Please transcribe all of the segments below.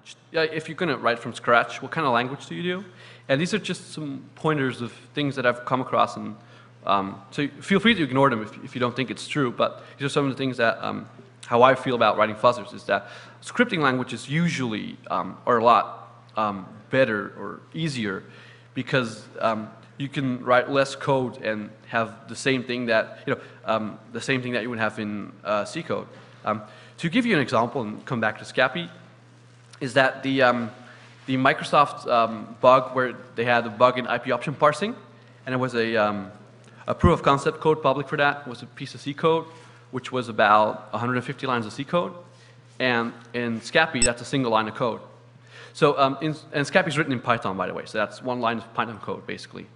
language, if you're going to write from scratch, what kind of language do you do? And these are just some pointers of things that I've come across. And um, so feel free to ignore them if, if, you don't think it's true. But these are some of the things that, um, how I feel about writing fuzzers is that scripting languages usually um, are a lot um, better or easier because um, you can write less code and have the same thing that, you know, um, the same thing that you would have in uh, C code. to give you an example and come back to Scapy, is that the, um, the Microsoft um, bug where they had a bug in IP option parsing, and it was a, um, a proof of concept code public for that was a piece of C code, which was about 150 lines of C code. And in Scapy, that's a single line of code. So, um, in, and Scapy is written in Python, by the way, so that's one line of Python code, basically.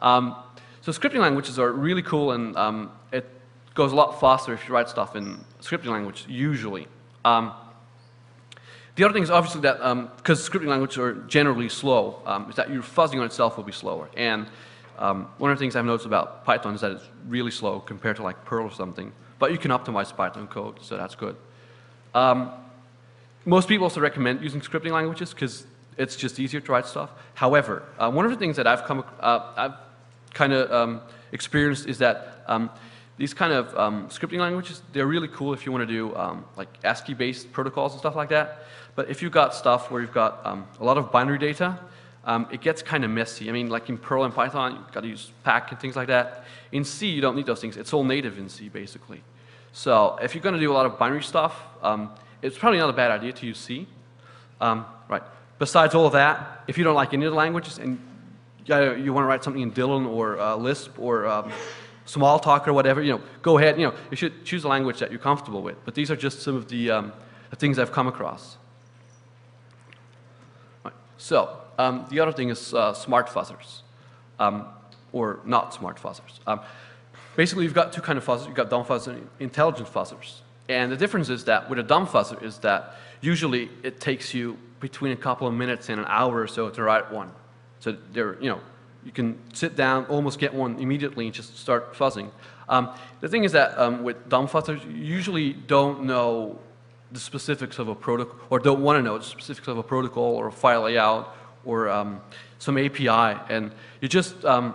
Um, so scripting languages are really cool, and um, it goes a lot faster if you write stuff in scripting language, usually. Um, the other thing is obviously that, because um, scripting languages are generally slow, um, is that your fuzzing on itself will be slower. And um, one of the things I've noticed about Python is that it's really slow compared to like Perl or something. But you can optimize Python code, so that's good. Um, most people also recommend using scripting languages because it's just easier to write stuff. However, uh, one of the things that I've come, uh, I've kind of um, experienced is that um, these kind of um, scripting languages, they're really cool if you want to do um, like ASCII-based protocols and stuff like that. But if you've got stuff where you've got um, a lot of binary data, um, it gets kind of messy. I mean, like in Perl and Python, you've got to use pack and things like that. In C, you don't need those things. It's all native in C, basically. So if you're going to do a lot of binary stuff, um, it's probably not a bad idea to use C. Um, right. Besides all of that, if you don't like any of the languages and you want to write something in Dylan or uh, Lisp or Smalltalk or whatever, you know, go ahead. You know, you should choose a language that you're comfortable with. But these are just some of the, um, the things I've come across. Right. So um, the other thing is uh, smart fuzzers, um, or not smart fuzzers. Um, basically, you've got two kind of fuzzers. You've got dumb fuzzers and intelligent fuzzers. And the difference is that with a dumb fuzzer is that usually it takes you between a couple of minutes and an hour or so to write one. So they're, you know, you can sit down, almost get one immediately and just start fuzzing. Um, the thing is that um, with dumb fuzzers, you usually don't know the specifics of a protocol, or don't want to know the specifics of a protocol or a file layout or um, some API, and you just um,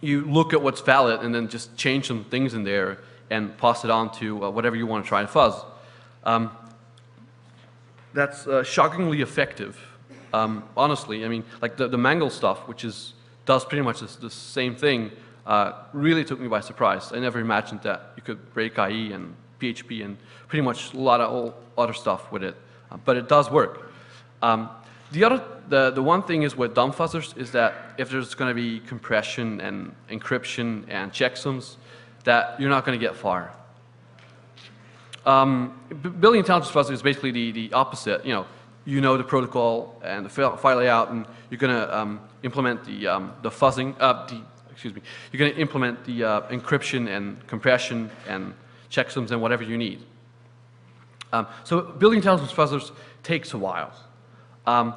you look at what's valid and then just change some things in there and pass it on to uh, whatever you want to try and fuzz. Um, that's uh, shockingly effective. Um, honestly, I mean, like the, the Mangle stuff, which is does pretty much the, same thing, uh, really took me by surprise. I never imagined that you could break IE and PHP and pretty much a lot of other stuff with it. Uh, but it does work. Um, the other, the, the one thing is with dumb fuzzers is that if there's going to be compression and encryption and checksums, that you're not going to get far. Um, building intelligence fuzzer is basically the, the opposite. You know, you know the protocol and the file layout, and you're going to um, implement the, um, the fuzzing, uh, the, excuse me, you're going to implement the uh, encryption and compression and checksums and whatever you need. Um, so building intelligence fuzzers takes a while. Um,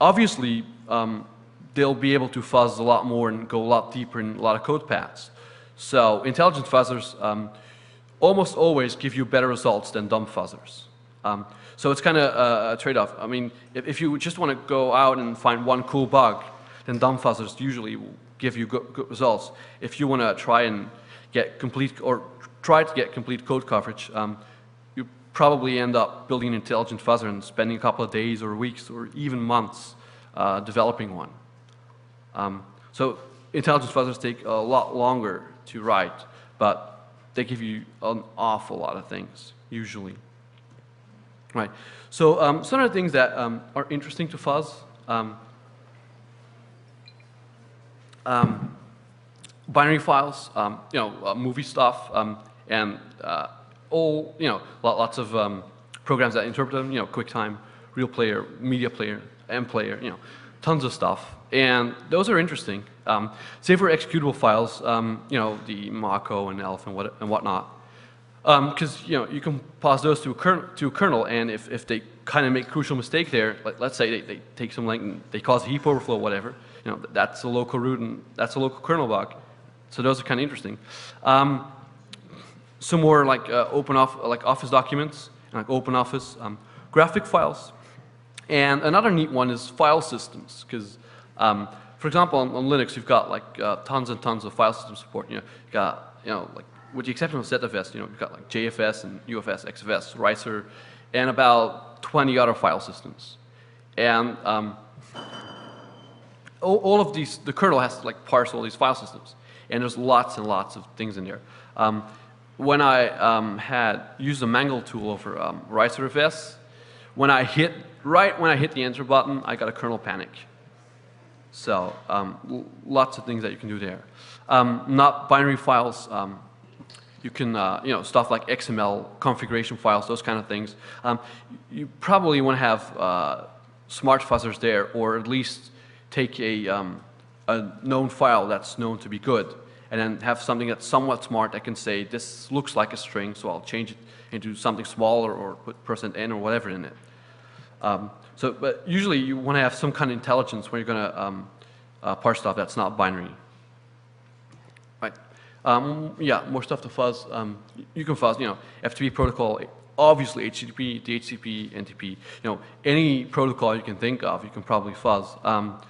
obviously, um, they'll be able to fuzz a lot more and go a lot deeper in a lot of code paths. So intelligent fuzzers um, almost always give you better results than dumb fuzzers. So it's kind of a, trade-off. I mean, if, if, you just want to go out and find one cool bug, then dumb fuzzers usually give you good, good results. If you want to try and get complete, or try to get complete code coverage, um, you probably end up building an intelligent fuzzer and spending a couple of days or weeks or even months uh, developing one. Um, so intelligent fuzzers take a lot longer to write, but they give you an awful lot of things, usually. Right. So um, some of the things that um, are interesting to fuzz, um, um binary files, um, you know, uh, movie stuff, um, and uh, all, you know, lots of programs that interpret them, you know, QuickTime, Real Player, Media Player, MPlayer, you know, tons of stuff. And those are interesting. Um, say for executable files, um, you know, the Mach-O and ELF and, what, and whatnot, because um, you know you can pass those to a, kernel, to a kernel, and if, if they kind of make crucial mistake there, like let's say they, they take some and they cause a heap overflow, whatever, you know, that's a local root and that's a local kernel bug. So those are kind of interesting. Um, some more like uh, open off like Office documents, like Open Office, um, graphic files. And another neat one is file systems, because, um, for example, on, on, Linux, you've got like uh, tons and tons of file system support. You know, you've got, you know, like, with the exception of ZFS, you know, you've got like JFS and UFS, XFS, Reiser, and about 20 other file systems. And um, all, all, of these, the kernel has to like parse all these file systems. And there's lots and lots of things in there. Um, when I um, had used the mangle tool over um, when I hit, right when I hit the enter button, I got a kernel panic. So um, lots of things that you can do there. Um, not binary files, um, you can, uh, you know, stuff like XML configuration files, those kind of things. Um, you probably want to have uh, smart fuzzers there, or at least take a, um, a known file that's known to be good, and then have something that's somewhat smart that can say, this looks like a string, so I'll change it into something smaller or put percent %n or whatever in it. Um, so, but usually you want to have some kind of intelligence when you're going to um, uh, parse stuff that's not binary. Um, yeah, more stuff to fuzz. Um, you can fuzz, you know, FTP protocol, obviously HTTP, DHCP, NTP, you know, any protocol you can think of, you can probably fuzz. Um,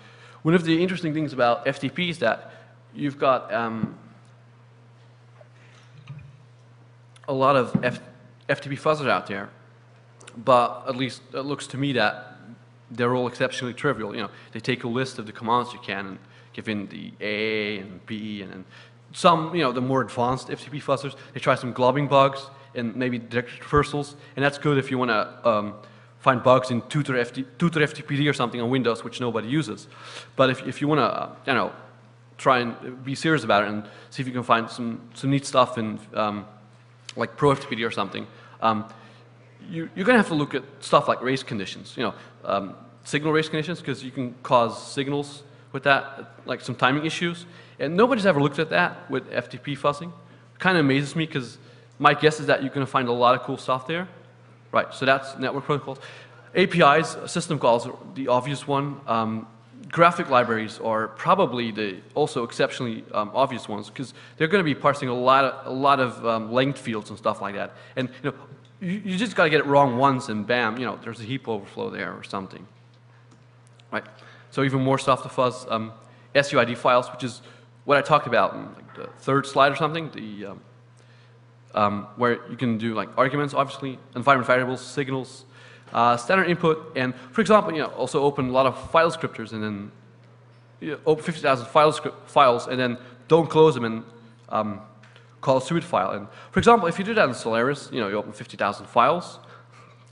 one of the interesting things about FTP is that you've got um, a lot of F FTP fuzzers out there, but at least it looks to me that they're all exceptionally trivial. You know, they take a list of the commands you can and give in the A and B and, and some, you know, the more advanced FTP fuzzers, they try some globbing bugs and maybe directory traversals, and that's good if you want to um, find bugs in tutor, FT, tutor FTPD or something on Windows, which nobody uses. But if, if you want to, uh, you know, try and be serious about it and see if you can find some, some neat stuff in um, like ProFTPD or something, um, you, are going to have to look at stuff like race conditions, you know, um, signal race conditions, because you can cause signals with that, like some timing issues. And nobody's ever looked at that with FTP fuzzing. Kind of amazes me because my guess is that you're going to find a lot of cool stuff there. Right, so that's network protocols. APIs, system calls, the obvious one. Um, graphic libraries are probably the also exceptionally um, obvious ones because they're going to be parsing a lot of, a lot of um, length fields and stuff like that. And you know, you, you just got to get it wrong once and bam, you know, there's a heap overflow there or something. Right. So even more stuff to fuzz. Um, SUID files, which is what I talked about in like the third slide or something, the, um, um, where you can do like arguments, obviously, environment variables, signals, uh, standard input, and for example, you know, also open a lot of file scripters and then you know, open 50,000 file files and then don't close them and um, call a SUID file. And for example, if you do that in Solaris, you know, you open 50,000 files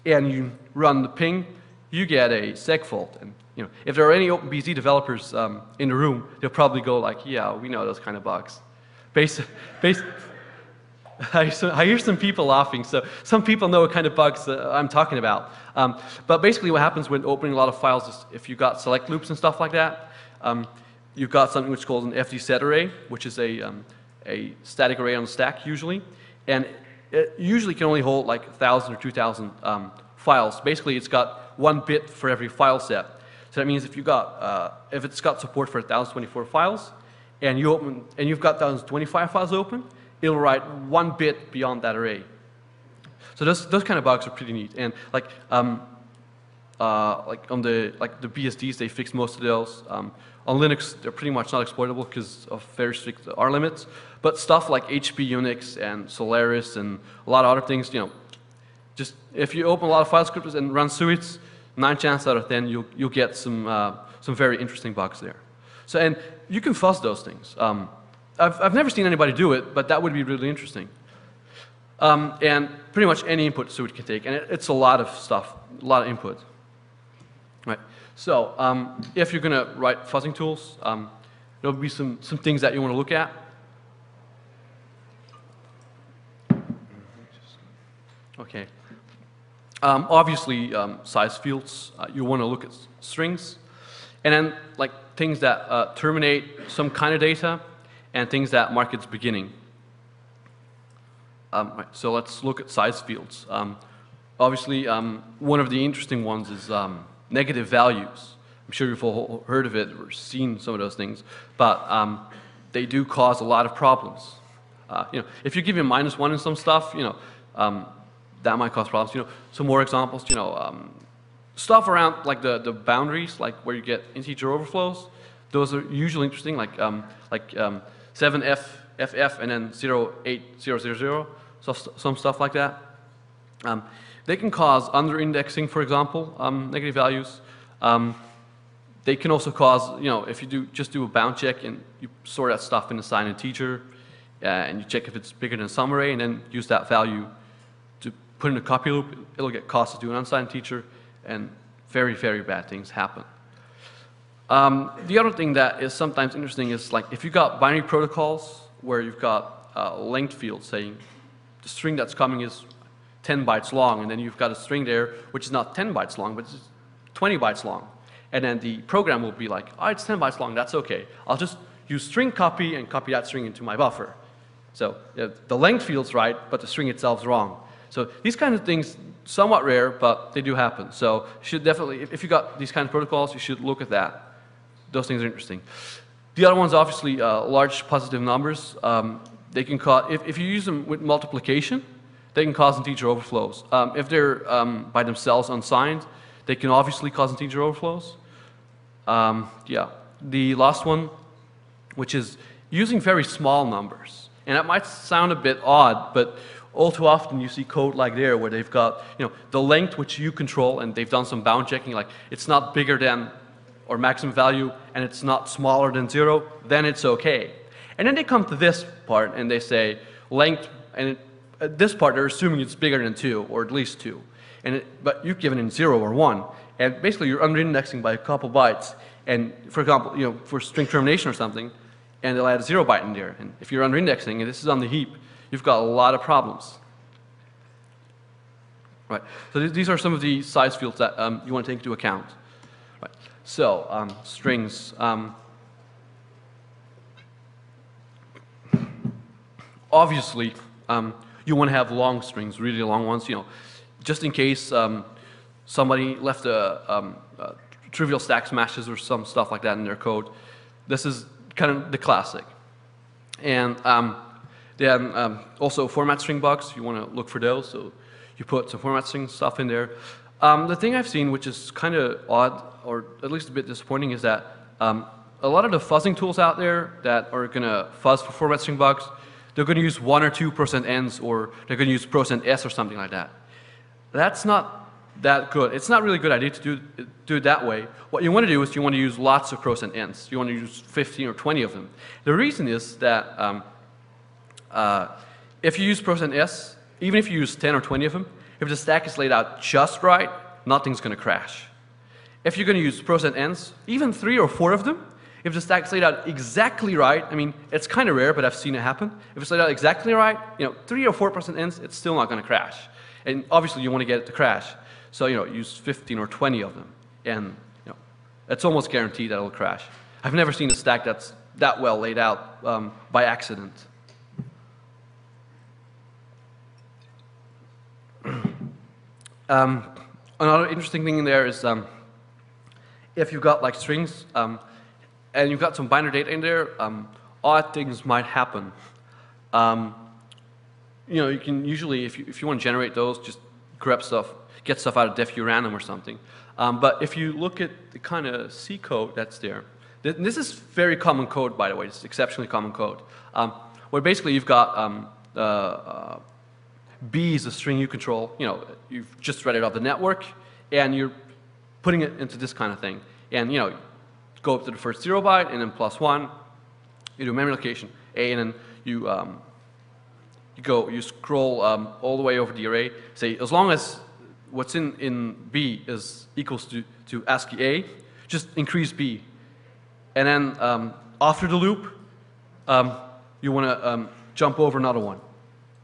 and you run the ping, you get a segfault. And you know, if there are any OpenBSD developers um, in the room, they'll probably go like, yeah, we know those kind of bugs. Based, I hear some people laughing, so some people know what kind of bugs uh, I'm talking about. Um, but basically what happens when opening a lot of files is if you've got select loops and stuff like that, um, you've got something which is called an FD set array, which is a, um, a static array on the stack usually. And it usually can only hold like 1,000 or 2,000 um, files. Basically, it's got one bit for every file set. So that means if you got, uh, if it's got support for 1,024 files, and you open, and you've got 1,025 files open, it'll write one bit beyond that array. So those, those kind of bugs are pretty neat. And like, um, uh, like on the, like the BSDs, they fix most of those. Um, on Linux, they're pretty much not exploitable because of very strict R limits. But stuff like HP Unix and Solaris and a lot of other things, you know, just if you open a lot of file scripts and run suites, nine chances out of 10, you'll, you'll get some, uh, some very interesting bugs there. So, and you can fuzz those things. Um, I've, I've never seen anybody do it, but that would be really interesting. Um, and pretty much any input suite can take, and it, it's a lot of stuff, a lot of input. Right. So um, if you're going to write fuzzing tools, um, there'll be some, some things that you want to look at. Okay. Um, obviously, um, size fields, uh, you want to look at strings. And then like things that uh, terminate some kind of data and things that mark its beginning. Um, right, so let's look at size fields. Um, obviously, um, one of the interesting ones is um, negative values. I'm sure you've all heard of it or seen some of those things, but they do cause a lot of problems. Uh, you know, if you give you minus one in some stuff, you know, that might cause problems. You know, some more examples. You know, um, stuff around like the, the boundaries, like where you get integer overflows, those are usually interesting, like, um, like um, 7f, ff, and then 08000, so some stuff like that. Um, they can cause under-indexing, for example, um, negative values. Um, they can also cause, you know, if you do just do a bound check and you store that stuff in a sign integer, uh, and you check if it's bigger than some array, and then use that value put in a copy loop, it'll get caused to an unsigned teacher, and very, very bad things happen. Um, the other thing that is sometimes interesting is like if you've got binary protocols where you've got a length field saying the string that's coming is 10 bytes long, and then you've got a string there which is not 10 bytes long, but it's 20 bytes long. And then the program will be like, oh, it's 10 bytes long, that's okay. I'll just use string copy and copy that string into my buffer. So the length field's right, but the string itself's wrong. So these kinds of things, somewhat rare, but they do happen. So you should definitely, if, you got these kinds of protocols, you should look at that. Those things are interesting. The other ones, obviously, uh, large positive numbers. Um, they can cause, if, if you use them with multiplication, they can cause integer overflows. Um, if they're um, by themselves unsigned, they can obviously cause integer overflows. Um, yeah. The last one, which is using very small numbers. And that might sound a bit odd, but all too often you see code like there where they've got, you know, the length which you control and they've done some bound checking, like it's not bigger than or maximum value and it's not smaller than zero, then it's okay. And then they come to this part and they say length, and it, at this part they're assuming it's bigger than two or at least two. And it, but you've given in zero or one. And basically you're under-indexing by a couple bytes. And for example, you know, for string termination or something, and they'll add a zero byte in there. And if you're under-indexing and this is on the heap, you've got a lot of problems. Right. So th these are some of the size fields that um, you want to take into account. Right. So um, strings. Um, obviously, um, you want to have long strings, really long ones. You know, just in case um, somebody left a, um, a trivial stack smashes or some stuff like that in their code. This is kind of the classic. And um, then um, also format string bugs, you want to look for those. So you put some format string stuff in there. Um, the thing I've seen, which is kind of odd, or at least a bit disappointing, is that um, a lot of the fuzzing tools out there that are going to fuzz for format string bugs, they're going to use one or two percent %ns, or they're going to use percent %s or something like that. That's not that good. It's not really a good idea to do, do it that way. What you want to do is you want to use lots of and ends. You want to use 15 or 20 of them. The reason is that um, uh, if you use and s, even if you use 10 or 20 of them, if the stack is laid out just right, nothing's going to crash. If you're going to use and ends, even three or four of them, if the stack is laid out exactly right, I mean, it's kind of rare, but I've seen it happen. If it's laid out exactly right, you know, three or four percent ends, it's still not going to crash. And obviously, you want to get it to crash. So, you know, use 15 or 20 of them. And, you know, it's almost guaranteed that it'll crash. I've never seen a stack that's that well laid out um, by accident. Um, another interesting thing in there is um, if you've got like strings um, and you've got some binary data in there, um, odd things might happen. Um, you know, you can usually, if you, if you want to generate those, just grab stuff get stuff out of def random or something. Um, but if you look at the kind of C code that's there, th this is very common code, by the way. It's exceptionally common code. Where basically you've got uh, uh, B is a string you control. You know, you've just read it off the network, and you're putting it into this kind of thing. And you know, go up to the first zero byte, and then plus one. You do memory location A, and then you um, you go, you scroll um, all the way over the array. Say as long as what's in, in B is equals to, to ASCII A, just increase B. And then um, after the loop, um, you want to um, jump over another one.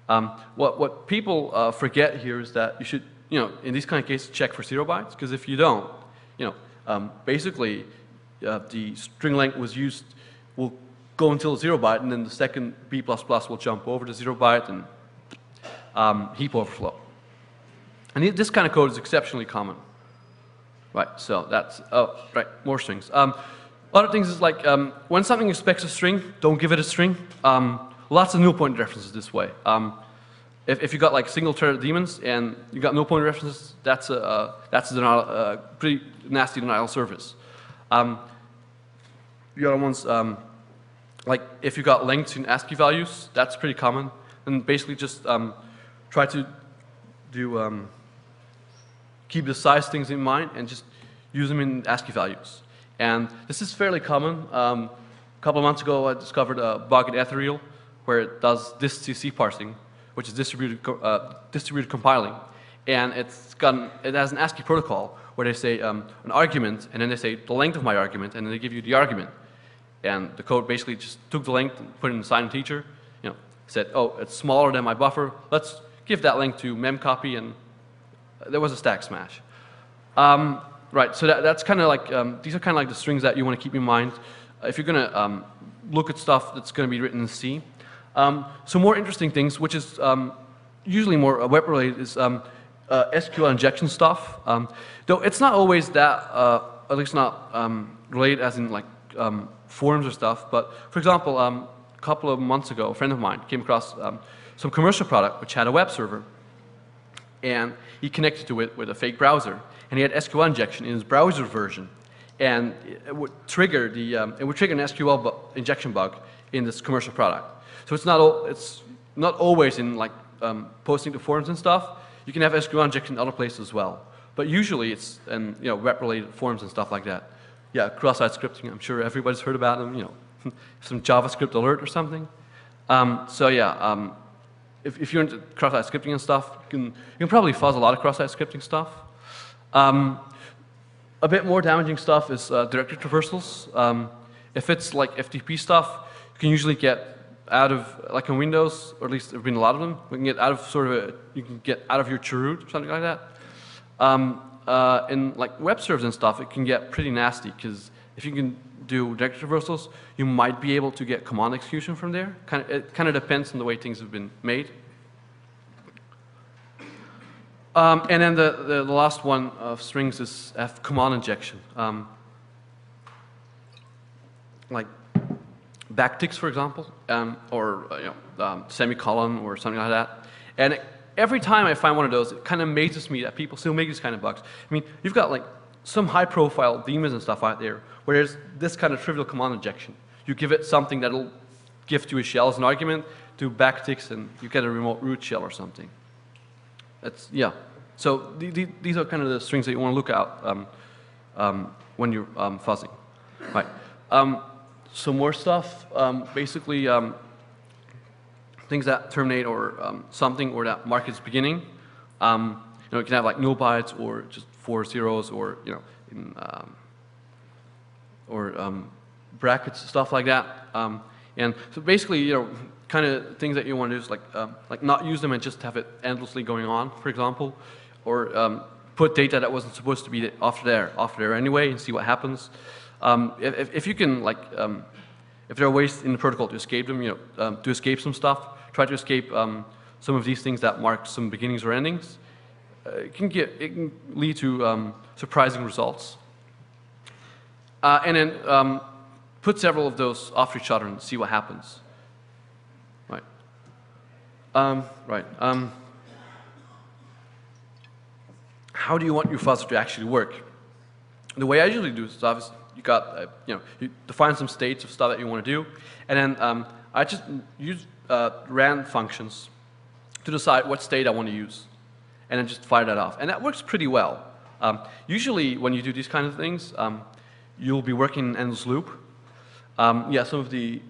Um, what, what people uh, forget here is that you should, you know, in these kind of cases, check for zero bytes, because if you don't, you know, um, basically uh, the string length was used, will go until zero byte, and then the second B++ will jump over the zero byte and um, heap overflow. And this kind of code is exceptionally common. Right, so that's, oh, right, more strings. Um, other things is like, um, when something expects a string, don't give it a string. Um, lots of null pointer references this way. Um, if, if you got like single-threaded daemons and you got no point references, that's a, that's a denial, uh, pretty nasty denial service. Um, the other ones, um, like if you got lengths in ASCII values, that's pretty common. And basically just um, try to do um, keep the size things in mind and just use them in ASCII values. And this is fairly common. Um, a couple of months ago, I discovered a bug in Ethereal where it does distcc parsing, which is distributed, uh, distributed compiling. And it's got an, it has an ASCII protocol where they say um, an argument, and then they say the length of my argument, and then they give you the argument. And the code basically just took the length and put it in the sign integer, you know, said, oh, it's smaller than my buffer. Let's give that length to memcopy, and there was a stack smash. Um, right, so that, that's kind of like, um, these are kind of like the strings that you want to keep in mind. If you're going to um, look at stuff that's going to be written in C. Um, some more interesting things, which is um, usually more web related, is um, uh, SQL injection stuff. though it's not always that, uh, at least not related as in like forums or stuff. But for example, um, a couple of months ago, a friend of mine came across um, some commercial product which had a web server. And he connected to it with a fake browser. And he had SQL injection in his browser version. And it would trigger, the, um, it would trigger an SQL bu injection bug in this commercial product. So it's not, all, it's not always in like um, posting to forums and stuff. You can have SQL injection in other places as well. But usually it's in you know, web-related forums and stuff like that yeah, cross-site scripting. I'm sure everybody's heard about them. You know, some JavaScript alert or something. Um, so yeah, um, if, if, you're into cross-site scripting and stuff, you can, you can probably fuzz a lot of cross-site scripting stuff. Um, a bit more damaging stuff is uh, directory traversals. Um, if it's like FTP stuff, you can usually get out of, like in Windows, or at least there have been a lot of them, we can get out of sort of a, you can get out of your chroot or something like that. Um, uh, in like web servers and stuff, it can get pretty nasty because if you can do directory traversals, you might be able to get command execution from there. Kind of, it kind of depends on the way things have been made. Um, and then the, the, the, last one of strings is F command injection. Um, like backticks, for example, um, or you know, um, semicolon or something like that. And every time I find one of those, it kind of amazes me that people still make these kind of bugs. I mean, you've got like some high profile daemons and stuff out there where there's this kind of trivial command injection. You give it something that'll give to a shell as an argument, do backticks, and you get a remote root shell or something. That's, yeah. So the, the, these are kind of the strings that you want to look at um, um, when you're um, fuzzing. Right. Some more stuff. Um, basically, um, things that terminate or um, something or that mark its beginning. Um, you know, it can have like null bytes or just four zeros or, you know, in, um, or um, brackets, stuff like that. And so basically, you know, kind of things that you want to do is like, like not use them and just have it endlessly going on, for example, or put data that wasn't supposed to be off there, off there anyway and see what happens. If, if you can like, if there are ways in the protocol to escape them, you know, to escape some stuff, try to escape um, some of these things that mark some beginnings or endings, uh, it, can get, it can lead to um, surprising results. Uh, and then um, put several of those off each other and see what happens. Right. Um, right. Um, how do you want your fuzzer to actually work? The way I usually do stuff is you got, uh, you know, you define some states of stuff that you want to do, and then um, I just use uh, ran functions to decide what state I want to use, and then just fire that off. And that works pretty well. Um, usually, when you do these kind of things, um, you'll be working in endless loop. Um, yeah, some of the,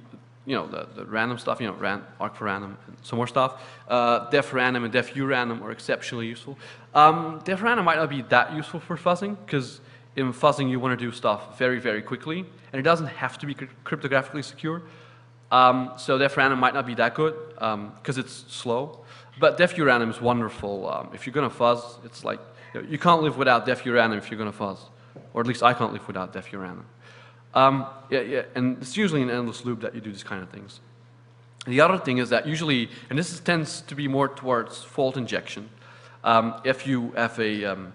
you know, the, the, random stuff, you know, ran, arc4random, and some more stuff. Uh, def random and def u random are exceptionally useful. Um, def random might not be that useful for fuzzing, because in fuzzing you want to do stuff very, very quickly, and it doesn't have to be cryptographically secure. Um, so def random might not be that good because um, it's slow, but def random is wonderful. Um, if you're going to fuzz, it's like you, know, you, can't live without def random if you're going to fuzz, or at least I can't live without def random. Um, yeah, yeah, and it's usually an endless loop that you do these kind of things. The other thing is that usually, and this is, tends to be more towards fault injection, um, if you have a um,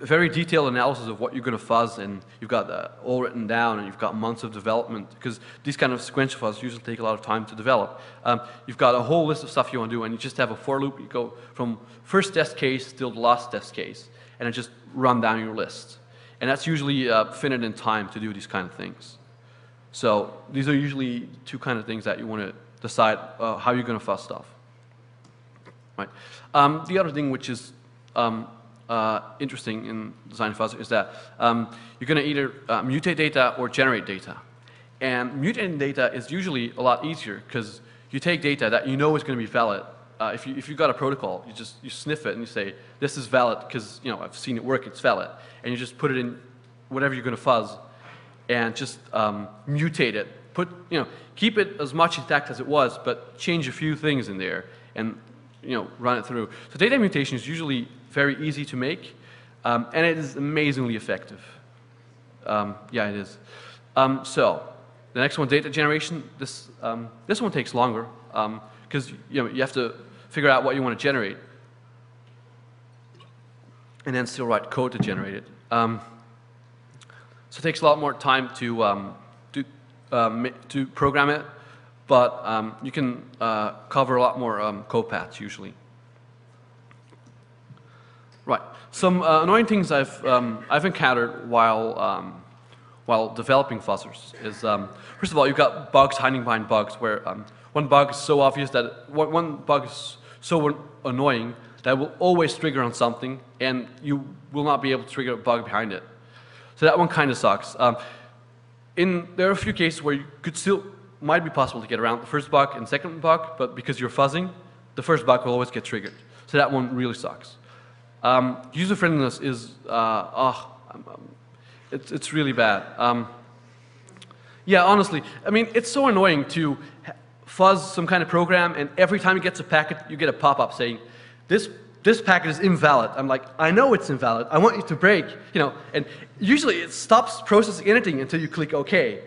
very detailed analysis of what you're going to fuzz, and you've got that all written down, and you've got months of development, because these kind of sequential fuzz usually take a lot of time to develop. Um, you've got a whole list of stuff you want to do, and you just have a for loop. You go from first test case till the last test case, and it just run down your list. And that's usually uh, finite in time to do these kind of things. So these are usually two kind of things that you want to decide uh, how you're going to fuzz stuff. Right. Um, the other thing which is um, uh, interesting in design fuzz is that um, you're going to either uh, mutate data or generate data. And mutating data is usually a lot easier because you take data that you know is going to be valid. Uh, if, you, if you've got a protocol, you just you sniff it and you say, this is valid because you know, I've seen it work, it's valid. And you just put it in whatever you're going to fuzz and just um, mutate it. Put, you know, keep it as much intact as it was, but change a few things in there and you know, run it through. So data mutation is usually very easy to make, um, and it is amazingly effective. Um, yeah, it is. Um, so the next one, data generation. This um, this one takes longer because um, you know you have to figure out what you want to generate, and then still write code to generate it. So it takes a lot more time to to uh, to program it, but you can uh, cover a lot more code paths usually. Right. Some uh, annoying things I've, um, I've encountered while, um, while developing fuzzers is, um, first of all, you've got bugs hiding behind bugs where um, one bug is so obvious that one, one bug is so annoying that will always trigger on something and you will not be able to trigger a bug behind it. So that one kind of sucks. Um, in, there are a few cases where you could still, might be possible to get around the first bug and second bug, but because you're fuzzing, the first bug will always get triggered. So that one really sucks. Um, user friendliness is, uh, oh, it's, it's really bad. Um, yeah, honestly, I mean, it's so annoying to fuzz some kind of program and every time it gets a packet, you get a pop-up saying, this, this packet is invalid. I'm like, I know it's invalid. I want you to break, you know, and usually it stops processing anything until you click OK.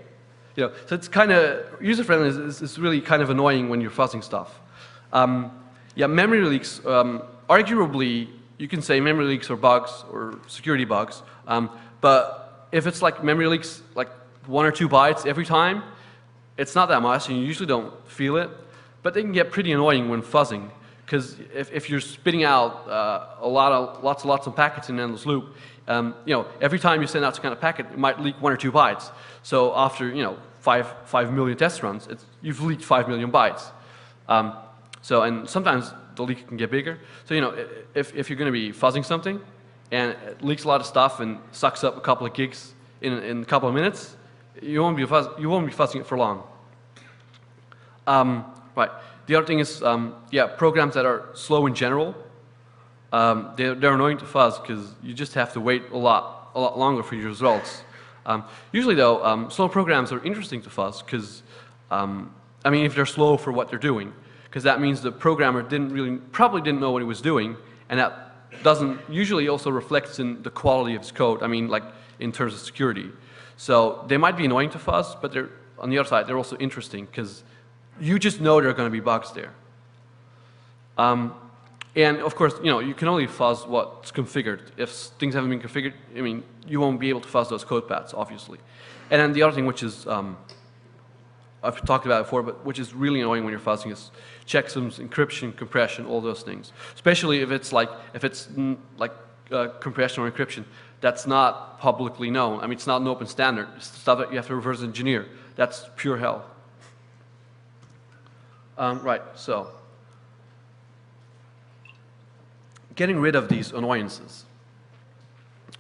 You know, so it's kind of, user friendliness is, is, really kind of annoying when you're fuzzing stuff. Um, yeah, memory leaks, um, arguably, you can say memory leaks or bugs or security bugs, um, but if it's like memory leaks like one or two bytes every time, it's not that much and you usually don't feel it, but they can get pretty annoying when fuzzing because if, if you're spitting out uh, a lot of, lots and lots of packets in an endless loop, um, you know, every time you send out some kind of packet, it might leak one or two bytes. So after, you know, five, five million test runs, you've leaked five million bytes. Um, so, and sometimes the leak can get bigger. So, you know, if, if you're going to be fuzzing something and it leaks a lot of stuff and sucks up a couple of gigs in, in a couple of minutes, you won't be, fuzz, you won't be fuzzing it for long. Um, right. The other thing is, um, yeah, programs that are slow in general, um, they're, they're, annoying to fuzz because you just have to wait a lot, a lot longer for your results. Um, usually, though, um, slow programs are interesting to fuzz because, um, I mean, if they're slow for what they're doing, because that means the programmer didn't really, probably didn't know what he was doing, and that doesn't usually also reflects in the quality of his code, I mean, like in terms of security. So they might be annoying to fuzz, but they're, on the other side, they're also interesting because you just know there are going to be bugs there. Um, and of course, you know, you can only fuzz what's configured. If things haven't been configured, I mean, you won't be able to fuzz those code paths, obviously. And then the other thing, which is, um, I've talked about it before, but which is really annoying when you're fuzzing is checksums, encryption, compression, all those things. Especially if it's like, if it's like uh, compression or encryption that's not publicly known. I mean, it's not an open standard. It's stuff that you have to reverse engineer. That's pure hell. Um, right, so. Getting rid of these annoyances.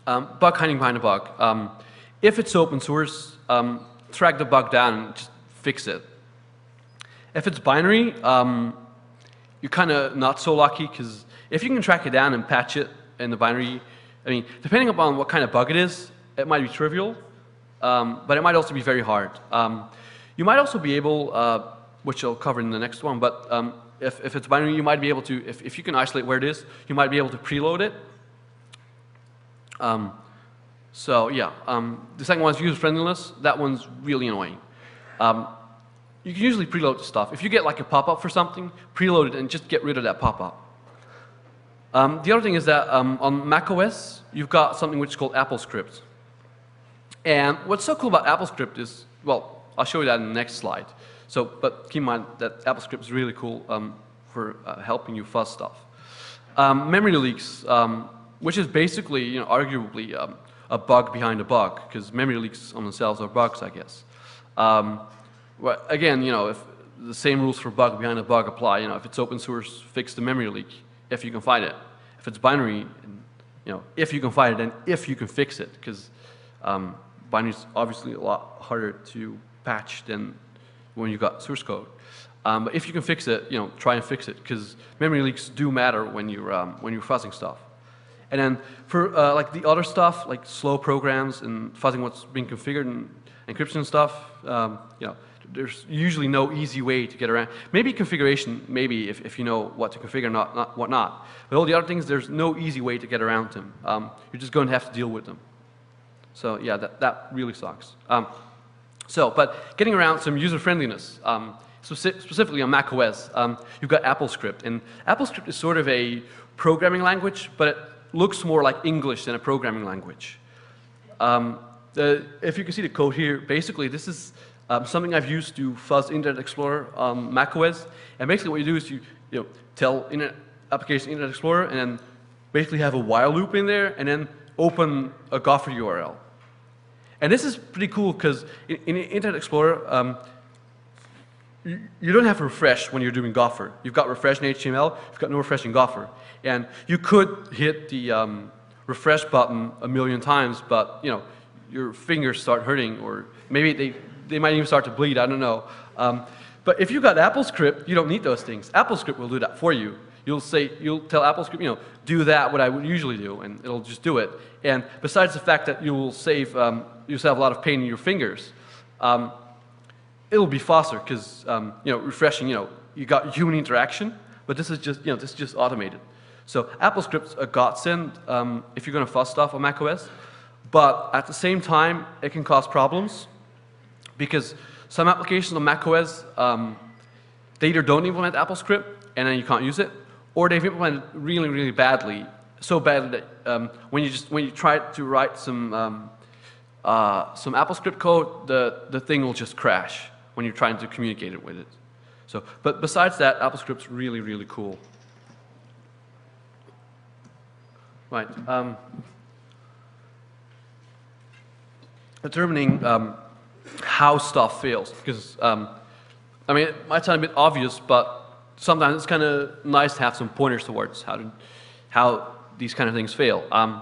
Um, bug hiding behind a bug. Um, if it's open source, um, track the bug down and just fix it. If it's binary, um, you're kind of not so lucky because if you can track it down and patch it in the binary, I mean, depending upon what kind of bug it is, it might be trivial, um, but it might also be very hard. Um, you might also be able, uh, which I'll cover in the next one, but um, if, if it's binary, you might be able to, if, if you can isolate where it is, you might be able to preload it. Um, so yeah, um, the second one is user friendliness. That one's really annoying. Um, you can usually preload stuff. If you get like a pop-up for something, preload it and just get rid of that pop-up. Um, the other thing is that um, on macOS, you've got something which is called AppleScript. And what's so cool about AppleScript is, well, I'll show you that in the next slide. So, but keep in mind that AppleScript is really cool um, for uh, helping you fuzz stuff. Um, memory leaks, um, which is basically, you know, arguably um, a bug behind a bug, because memory leaks on themselves are bugs, I guess. Um, well, again, you know, if the same rules for bug behind a bug apply, you know, if it's open source, fix the memory leak if you can find it. If it's binary, you know, if you can find it and if you can fix it, because um, binary is obviously a lot harder to patch than when you've got source code. Um, but if you can fix it, you know, try and fix it because memory leaks do matter when you're um, when you're fuzzing stuff. And then for uh, like the other stuff, like slow programs and fuzzing what's being configured and encryption stuff, um, you know, there's usually no easy way to get around. Maybe configuration, maybe if, if you know what to configure, not, not what not. But all the other things, there's no easy way to get around them. Um, you're just going to have to deal with them. So yeah, that, that really sucks. Um, so, but getting around some user friendliness, um, speci specifically on Mac OS, um, you've got AppleScript. And AppleScript is sort of a programming language, but it looks more like English than a programming language. Um, if you can see the code here, basically this is um, something I've used to fuzz Internet Explorer on macOS. And basically what you do is you, you know, tell Internet application Internet Explorer and then basically have a while loop in there and then open a Gopher URL. And this is pretty cool because in, in, Internet Explorer, um, you, you, don't have refresh when you're doing Gopher. You've got refresh in HTML, you've got no refresh in Gopher. And you could hit the um, refresh button a million times, but you know, your fingers start hurting or maybe they, they might even start to bleed, I don't know. Um, but if you've got AppleScript, you don't need those things. AppleScript will do that for you. You'll say, you'll tell AppleScript, you know, do that what I would usually do, and it'll just do it. And besides the fact that you will save um, yourself a lot of pain in your fingers, um, it'll be faster because, um, you know, refreshing, you know, you got human interaction, but this is just, you know, this is just automated. So AppleScript's a godsend um, if you're going to fuzz stuff on macOS, but at the same time, it can cause problems because some applications on macOS, um, they either don't implement AppleScript and then you can't use it, or they've implemented really, really badly, so badly that um, when you just when you try to write some um, uh, some AppleScript code, the the thing will just crash when you're trying to communicate it with it. So, but besides that, AppleScript's really, really cool. Right. Um, determining um, how stuff fails. Because, um, I mean, it might sound a bit obvious, but sometimes it's kind of nice to have some pointers towards how, to, how these kind of things fail. Um,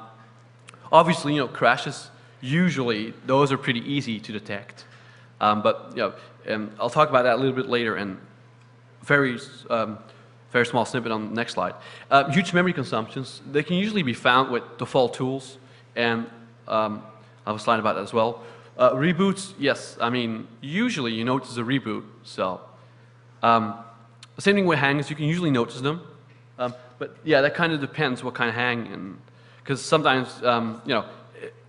obviously, you know, crashes, usually those are pretty easy to detect. Um, but, you know, and I'll talk about that a little bit later and very, um, very small snippet on the next slide. Uh, huge memory consumptions, they can usually be found with default tools, and um, I have a slide about that as well. Uh, reboots, yes. I mean, usually you notice a reboot. So, um, same thing with hangs. You can usually notice them, um, but yeah, that kind of depends what kind of hang, and because sometimes um, you know,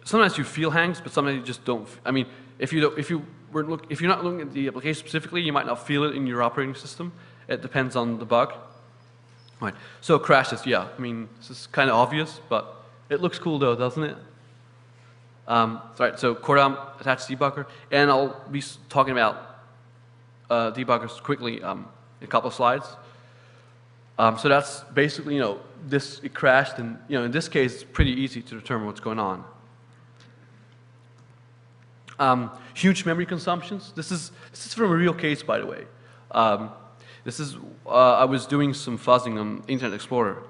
sometimes you feel hangs, but sometimes you just don't. I mean, if you don't, if you were look, if you're not looking at the application specifically, you might not feel it in your operating system. It depends on the bug. Right. So crashes, yeah. I mean, this is kind of obvious, but it looks cool though, doesn't it? Um, right, so core dump attached debugger, and I'll be talking about uh, debuggers quickly um, in a couple of slides. Um, so that's basically, you know, this it crashed, and you know, in this case, it's pretty easy to determine what's going on. Um, huge memory consumptions. This is this is from a real case, by the way. Um, this is uh, I was doing some fuzzing on Internet Explorer,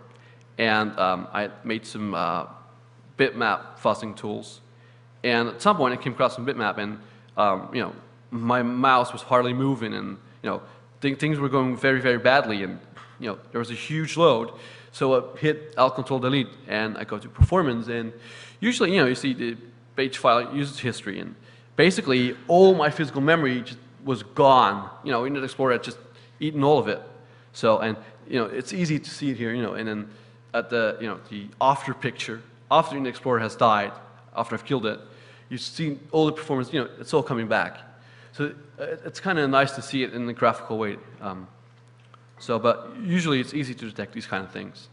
and um, I made some uh, bitmap fuzzing tools. And at some point, I came across some bitmap, and um, you know, my mouse was hardly moving, and you know, th things were going very, very badly, and you know, there was a huge load. So I hit Alt Control Delete, and I go to Performance, and usually, you know, you see the page file usage history, and basically all my physical memory just was gone. You know, Internet Explorer had just eaten all of it. So, and you know, it's easy to see it here, you know, and then at the, you know, the after picture, after Internet Explorer has died, after I've killed it, you see all the performance, you know, it's all coming back. So uh, it's kind of nice to see it in the graphical way. Um, so, but usually it's easy to detect these kind of things.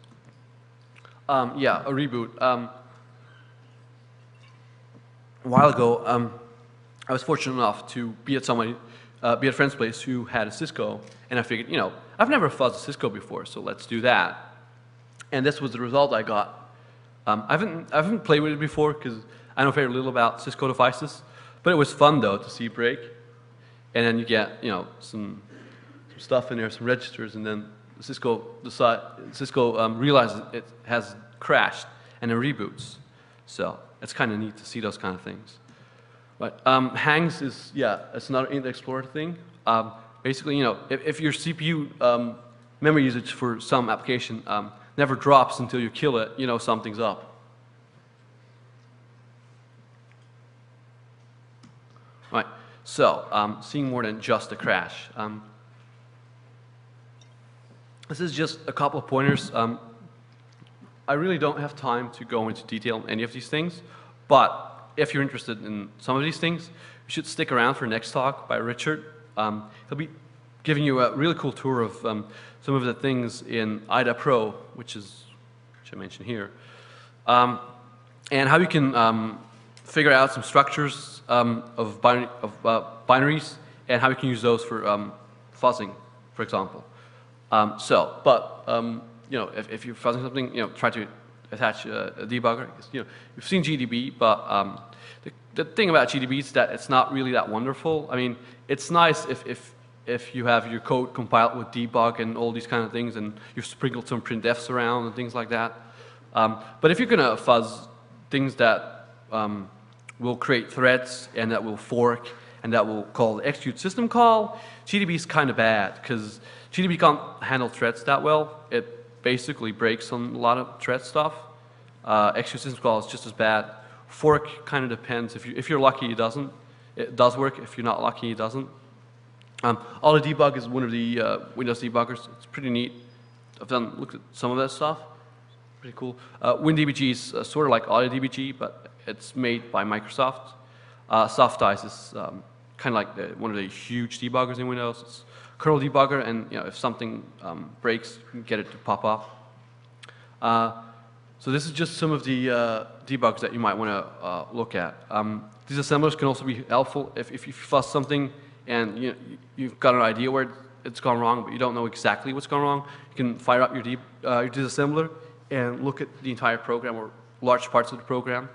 Um, yeah, a reboot. Um, a while ago, um, I was fortunate enough to be at somebody, uh, be at a friend's place who had a Cisco, and I figured, you know, I've never fuzzed a Cisco before, so let's do that. And this was the result I got. Um, I, haven't, I haven't played with it before because I know very little about Cisco devices, but it was fun though to see break. And then you get, you know, some, some stuff in there, some registers, and then Cisco decide, Cisco um, realizes it has crashed and it reboots. So it's kind of neat to see those kind of things. But um, hangs is, yeah, it's another Internet Explorer thing. Um, basically, you know, if, if your CPU um, memory usage for some application um, never drops until you kill it, you know something's up. Right, so um, seeing more than just a crash. Um, this is just a couple of pointers. Um, I really don't have time to go into detail on any of these things, but if you're interested in some of these things, you should stick around for next talk by Richard. Um, he'll be giving you a really cool tour of um, some of the things in IDA Pro, which is, which I mentioned here, um, and how you can figure out some structures um, of, binary, of uh, binaries and how we can use those for um, fuzzing, for example. Um, so, but you know, if, if, you're fuzzing something, you know, try to attach a, a debugger. You know, you've seen GDB, but the, the thing about GDB is that it's not really that wonderful. I mean, it's nice if, if if you have your code compiled with debug and all these kind of things and you've sprinkled some printfs around and things like that. Um, but if you're going to fuzz things that um, will create threads and that will fork and that will call the execute system call, GDB is kind of bad because GDB can't handle threads that well. It basically breaks on a lot of thread stuff. Uh, execute system call is just as bad. Fork kind of depends. If, you, if you're lucky, it doesn't. It does work. If you're not lucky, it doesn't. Um, debug is one of the uh, Windows debuggers. It's pretty neat. I've done looked at some of that stuff. Pretty cool. Uh, WinDBG is uh, sort of like OllyDBG, but it's made by Microsoft. Uh, Softice is um, kind of like the, one of the huge debuggers in Windows. It's kernel debugger, and you know if something um, breaks, you can get it to pop up. Uh, so this is just some of the uh, debugs that you might want to uh, look at. Um, disassemblers can also be helpful if, if you fuss something and you, you've got an idea where it's gone wrong, but you don't know exactly what's gone wrong, you can fire up your, deep, uh, your disassembler and look at the entire program or large parts of the program.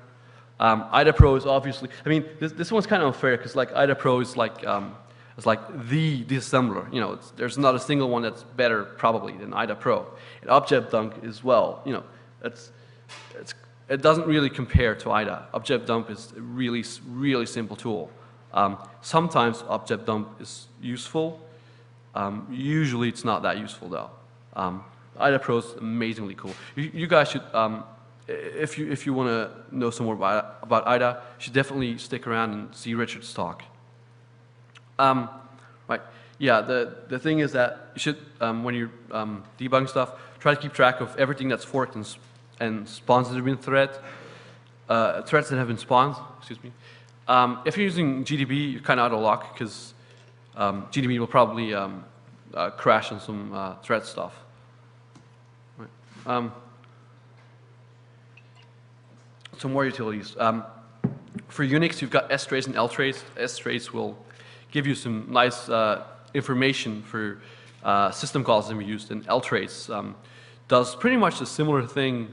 Um, IDA Pro is obviously, I mean, this, this one's kind of unfair because like IDA Pro is like, um, it's like the disassembler. You know, there's not a single one that's better probably than IDA Pro. And ObjectDump is well, you know, it's, it's, it doesn't really compare to IDA. ObjectDump is a really, really simple tool. Um, sometimes ObjectDump is useful. Um, usually it's not that useful though. Um, IDA Pro is amazingly cool. You, you guys should, um, if you, if you want to know some more about, about IDA, you should definitely stick around and see Richard's talk. Um, right, yeah, the, the thing is that you should, um, when you're debugging stuff, try to keep track of everything that's forked and, and spawns that have been thread, uh, threads that have been spawned, excuse me, um, if you're using GDB, you're kind of out of luck because um, GDB will probably um, uh, crash on some uh, thread stuff. Right. Um, some more utilities. Um, for Unix, you've got strace and ltrace. strace will give you some nice uh, information for uh, system calls that we used, and ltrace um, does pretty much a similar thing,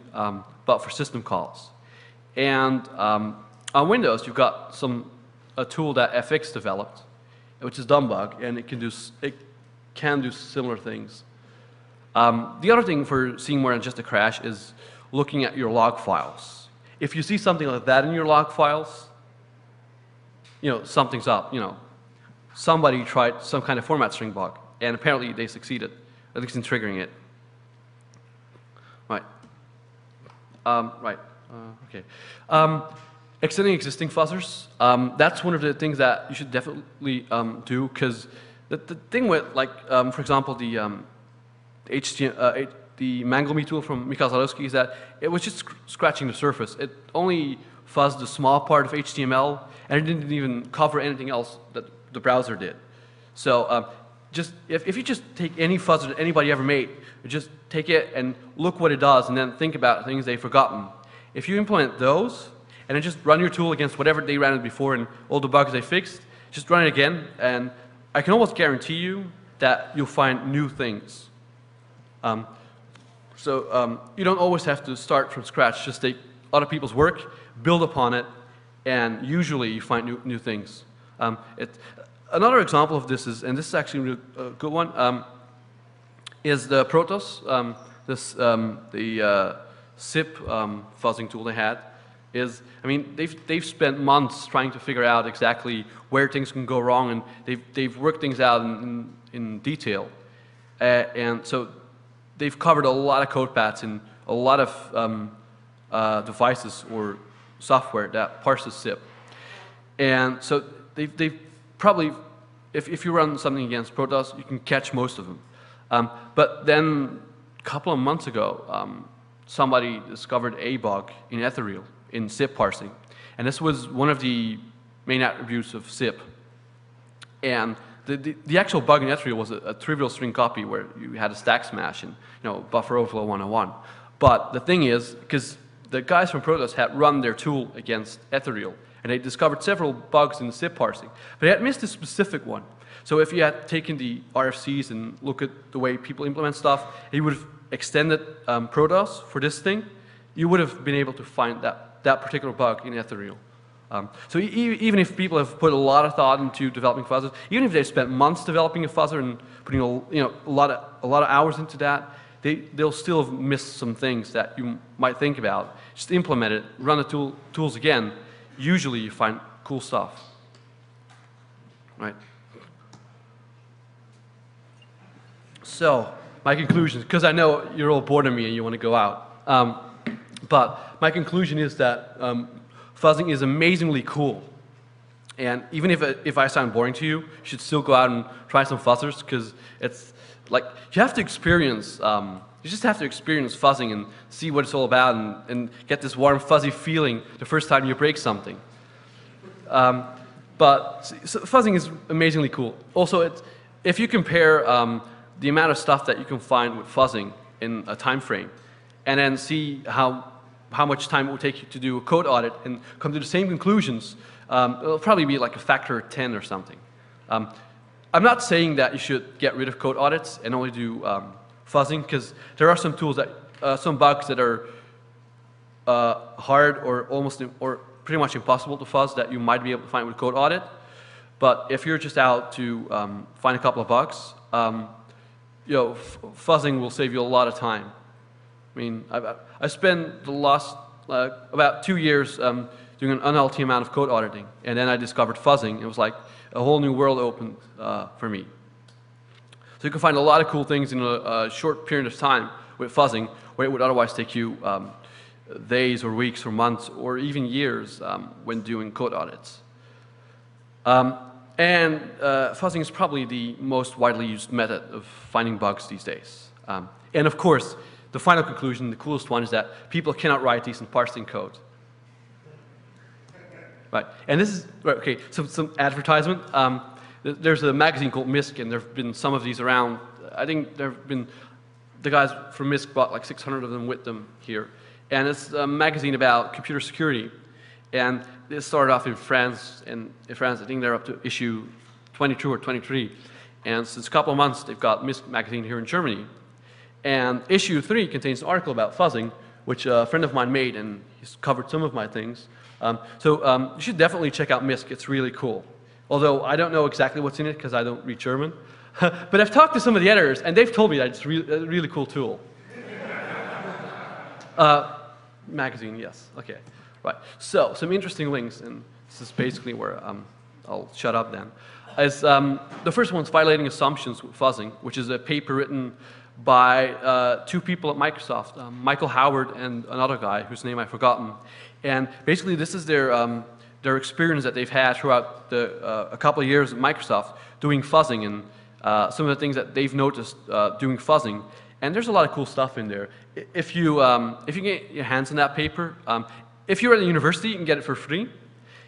but for system calls. And on Windows, you've got some a tool that FX developed, which is Dumbug, and it can do it can do similar things. Um, the other thing for seeing more than just a crash is looking at your log files. If you see something like that in your log files, you know something's up. You know, somebody tried some kind of format string bug, and apparently they succeeded, at least in triggering it. Right. Um, right. Uh, okay. Um, extending existing fuzzers, um, that's one of the things that you should definitely um, do because the, the thing with like, um, for example, the, um, HTML, uh, the MangleMe tool from Mikhail Zalewski is that it was just sc scratching the surface. It only fuzzed a small part of HTML and it didn't even cover anything else that the browser did. So um, just if, if you just take any fuzzer that anybody ever made, just take it and look what it does, and then think about things they've forgotten. If you implement those, and then just run your tool against whatever they ran it before and all the bugs they fixed, just run it again, and I can almost guarantee you that you'll find new things. Um, so um, you don't always have to start from scratch. Just take other people's work, build upon it, and usually you find new, new things. Um, it, another example of this is, and this is actually a good one, um, is the Protos, um, this, um, the uh, SIP um, fuzzing tool they had. Is, I mean, they've, they've spent months trying to figure out exactly where things can go wrong, and they've, they've worked things out in, in, in detail. Uh, and so they've covered a lot of code paths and a lot of um, uh, devices or software that parses SIP. And so they've, they've probably, if, if you run something against Protos, you can catch most of them. Um, but then a couple of months ago, um, somebody discovered a bug in Ethereal in SIP parsing. And this was one of the main attributes of SIP. And the, the, actual bug in Ethereal was a, a, trivial string copy where you had a stack smash and you know, buffer overflow 101. But the thing is, because the guys from Protos had run their tool against Ethereal, and they discovered several bugs in the SIP parsing, but they had missed a specific one. So if you had taken the RFCs and look at the way people implement stuff, you would have extended um, Protos for this thing, you would have been able to find that, that particular bug in Ethereal. Um, so e even if people have put a lot of thought into developing fuzzers, even if they've spent months developing a fuzzer and putting a, you know, a, lot, of, a lot of hours into that, they, they'll still have missed some things that you might think about. Just implement it, run the tool, tools again. Usually you find cool stuff. Right? So, my conclusions, because I know you're all bored of me and you want to go out. Um, but my conclusion is that um, fuzzing is amazingly cool. And even if, if I sound boring to you, you should still go out and try some fuzzers because it's like, you have to experience, um, you just have to experience fuzzing and see what it's all about and, and get this warm, fuzzy feeling the first time you break something. Um, but so fuzzing is amazingly cool. Also, it's, if you compare um, the amount of stuff that you can find with fuzzing in a time frame and then see how how much time it will take you to do a code audit and come to the same conclusions, um, it'll probably be like a factor of 10 or something. Um, I'm not saying that you should get rid of code audits and only do um, fuzzing, because there are some tools that, uh, some bugs that are uh, hard or almost, or pretty much impossible to fuzz that you might be able to find with code audit. But if you're just out to um, find a couple of bugs, um, you know, fuzzing will save you a lot of time. I mean, I've, I spent the last uh, about two years um, doing an unhealthy amount of code auditing, and then I discovered fuzzing. It was like a whole new world opened uh, for me. So you can find a lot of cool things in a, a short period of time with fuzzing, where it would otherwise take you um, days or weeks or months or even years um, when doing code audits. Um, and uh, fuzzing is probably the most widely used method of finding bugs these days. Um, and of course, the final conclusion, the coolest one, is that people cannot write decent parsing code. Right, and this is, right, okay, so some advertisement. Um, there's a magazine called MISC, and there have been some of these around. I think there have been, the guys from MISC bought like 600 of them with them here. And it's a magazine about computer security. And this started off in France, and in France, I think they're up to issue 22 or 23. And since a couple of months, they've got MISC magazine here in Germany. And issue three contains an article about fuzzing, which a friend of mine made, and he's covered some of my things. Um, so um, you should definitely check out MISC. It's really cool. Although I don't know exactly what's in it because I don't read German. but I've talked to some of the editors, and they've told me that it's re a really cool tool. uh, magazine, yes. Okay. Right. So some interesting links, and this is basically where um, I'll shut up then. Is, um, the first one's violating assumptions with fuzzing, which is a paper written by uh, two people at Microsoft, um, Michael Howard and another guy whose name I've forgotten. And basically this is their, um, their experience that they've had throughout the, uh, a couple of years at Microsoft doing fuzzing and uh, some of the things that they've noticed uh, doing fuzzing. And there's a lot of cool stuff in there. If you, um, if you get your hands on that paper, um, if you're at a university, you can get it for free.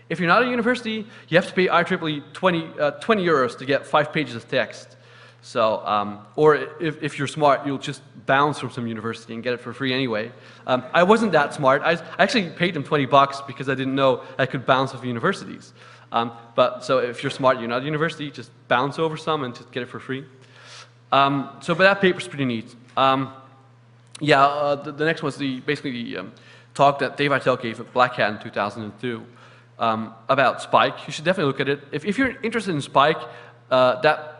If you're not at a university, you have to pay IEEE 20, uh, 20 euros to get five pages of text. So, um, or if, if you're smart, you'll just bounce from some university and get it for free anyway. Um, I wasn't that smart. I, I actually paid them 20 bucks because I didn't know I could bounce off universities. Um, but so if you're smart, you're not a university, just bounce over some and just get it for free. Um, so, but that paper's pretty neat. Um, yeah, uh, the, the, next was the basically the um, talk that Dave Aitel gave at Black Hat in 2002 um, about Spike. You should definitely look at it. If, if you're interested in Spike, uh, that,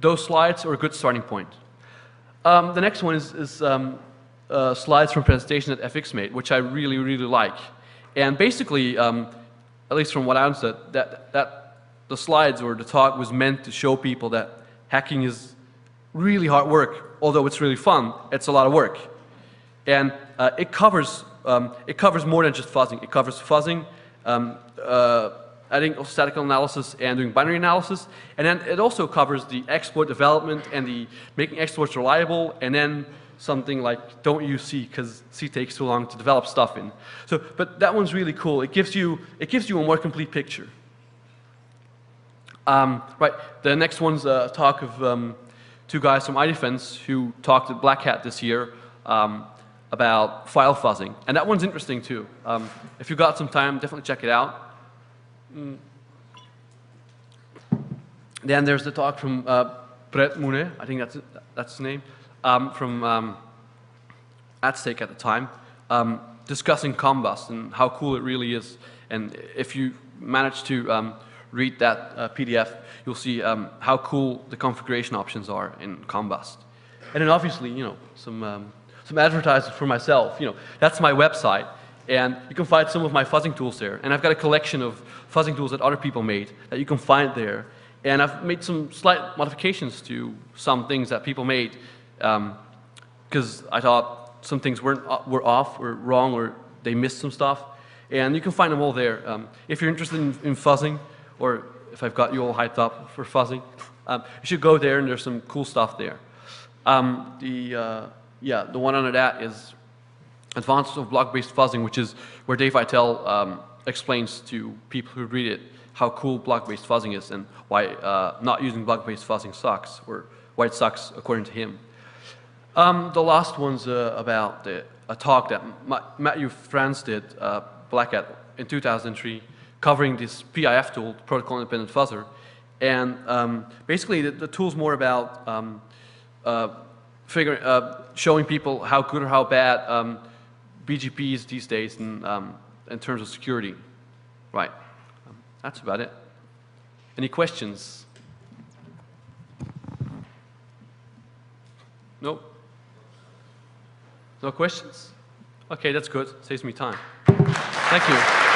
those slides are a good starting point. Um, the next one is, is um, uh, slides from presentation at FXmate, which I really, really like. And basically, um, at least from what I understood, that, that the slides or the talk was meant to show people that hacking is really hard work, although it's really fun, it's a lot of work. And uh, it, covers, um, it covers more than just fuzzing. It covers fuzzing, um, uh, adding statistical analysis and doing binary analysis. And then it also covers the exploit development and the making exploits reliable, and then something like don't use C because C takes too long to develop stuff in. So, but that one's really cool. It gives you, it gives you a more complete picture. Um, right, the next one's a talk of um, two guys from iDefense who talked at Black Hat this year um, about file fuzzing. And that one's interesting too. Um, if you've got some time, definitely check it out. Mm. Then there's the talk from uh, Brett Mounet, I think that's, that's his name, um, from um, AtStake at the time, um, discussing Combust and how cool it really is. And if you manage to um, read that uh, PDF, you'll see um, how cool the configuration options are in Combust. And then obviously, you know, some, um, some advertising for myself. You know, that's my website, and you can find some of my fuzzing tools there. And I've got a collection of fuzzing tools that other people made that you can find there. And I've made some slight modifications to some things that people made because um, I thought some things weren't, uh, were off, or wrong, or they missed some stuff. And you can find them all there. Um, if you're interested in, in fuzzing, or if I've got you all hyped up for fuzzing, um, you should go there and there's some cool stuff there. Um, the, uh, yeah, the one under that is Advances of Block-Based Fuzzing, which is where Dave Aitel um, explains to people who read it how cool block-based fuzzing is and why uh, not using block-based fuzzing sucks, or why it sucks according to him. Um, the last one's uh, about the, a talk that Matthew Franz did, uh, Black Hat, in 2003 covering this PIF tool, Protocol Independent Fuzzer. And um, basically, the, the tool's more about um, uh, figuring, uh, showing people how good or how bad BGP is these days in, um, in terms of security. Right. Um, that's about it. Any questions? Nope. No questions? Okay, that's good. Saves me time. Thank you.